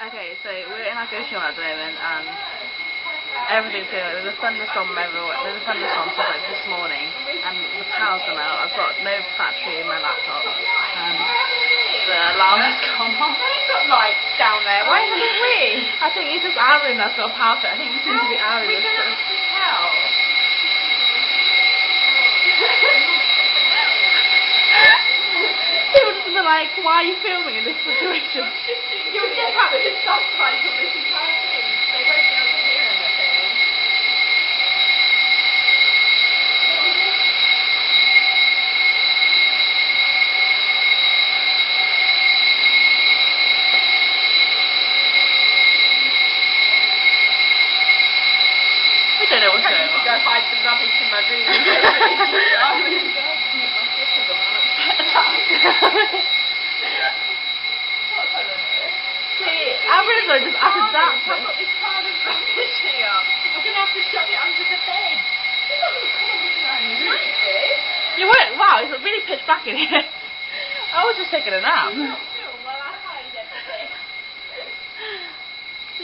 Okay, so we're in our Goshiwon at the moment and everything's going on. There's a thunderstorm everywhere. There's a thunderstorm since like this morning and the power's gone out. I've got no battery in my laptop and the alarm has gone off. It's got lights down there. Why haven't we? I think it's just Aaron that's got power. I think it seems to be Aaron We that's can got actually tell. People just be like, why are you filming in this situation? You'll just have to subtitle this entire thing. They won't be able to hear anything. We don't know what's I going need to go hide some rubbish in my room. See, Aaron's like just after that. I've got this pile of rubbish here. I'm going to have to shove it under the bed. You weren't. Wow, it's really pitch black in here. I was just taking a nap.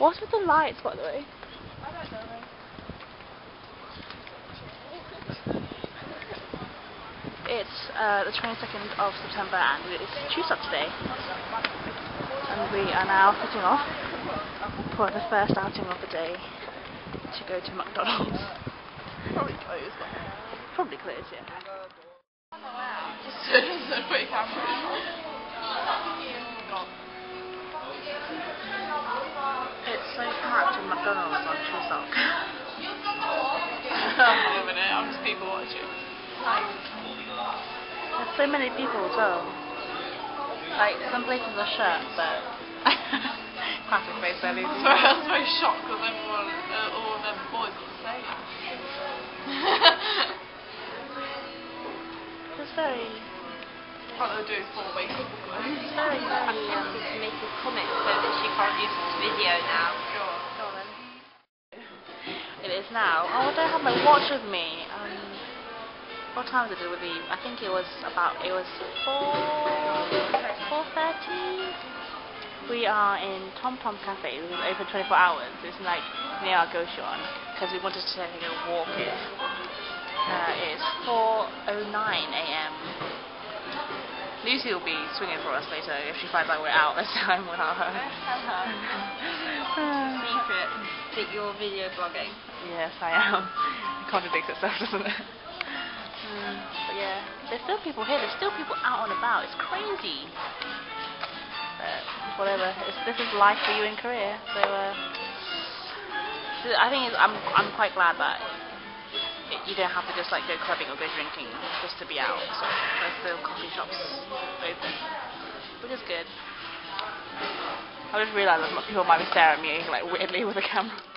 What's with the lights, by the way? I don't know. It's uh, the 22nd of September and it's Tuesday today. And we are now setting off for the first outing of the day to go to McDonald's. Probably closed. Probably closed, yeah. Just a quick camera. McDonald's on Chuseok. I'm loving it. I'm just people watching. There's so many people as well. Like, some places are shut, but... Classic face belly. I was very shocked because everyone, uh, all of them boys were the same. It's very, what they'll do is fall basically. it's very, very, um, to make a comment so that she can't use this video now. Is now. Oh, I don't have my watch with me. Um, what time did it me? I think it was about. It was four. Four thirty. We are in Tom Tom Cafe. It was open 24 hours. It's like near our Goshiwon because we wanted to take a walk. Uh, it's 4:09 a.m. Lucy will be swinging for us later if she finds out we're out this time without her. Secret that you're video blogging. Yes, I am. It contradicts itself, doesn't it? Um, but yeah, there's still people here. There's still people out and about. It's crazy. But whatever. It's, this is life for you in Korea. So uh, I think it's, I'm I'm quite glad that you don't have to just like go clubbing or go drinking just to be out. So there's still coffee shops open, which is good. I just realised that people might be staring at me like weirdly with a camera.